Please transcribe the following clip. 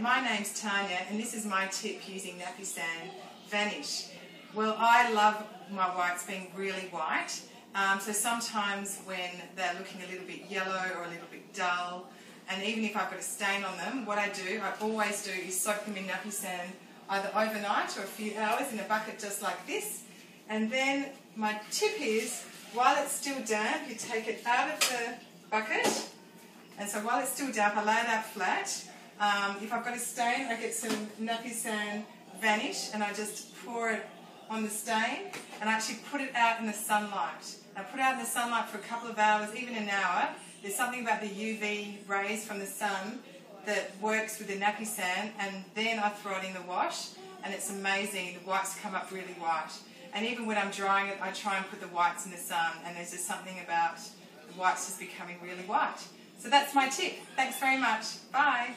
my name's Tanya and this is my tip using Napisan Vanish. Well, I love my whites being really white, um, so sometimes when they're looking a little bit yellow or a little bit dull, and even if I've got a stain on them, what I do, I always do, is soak them in Napisan either overnight or a few hours in a bucket just like this. And then my tip is, while it's still damp, you take it out of the bucket, and so while it's still damp, I lay it out flat, um, if I've got a stain, I get some Napisan Vanish and I just pour it on the stain and I actually put it out in the sunlight. I put it out in the sunlight for a couple of hours, even an hour. There's something about the UV rays from the sun that works with the Napisan and then I throw it in the wash and it's amazing. The whites come up really white. And even when I'm drying it, I try and put the whites in the sun and there's just something about the whites just becoming really white. So that's my tip. Thanks very much. Bye.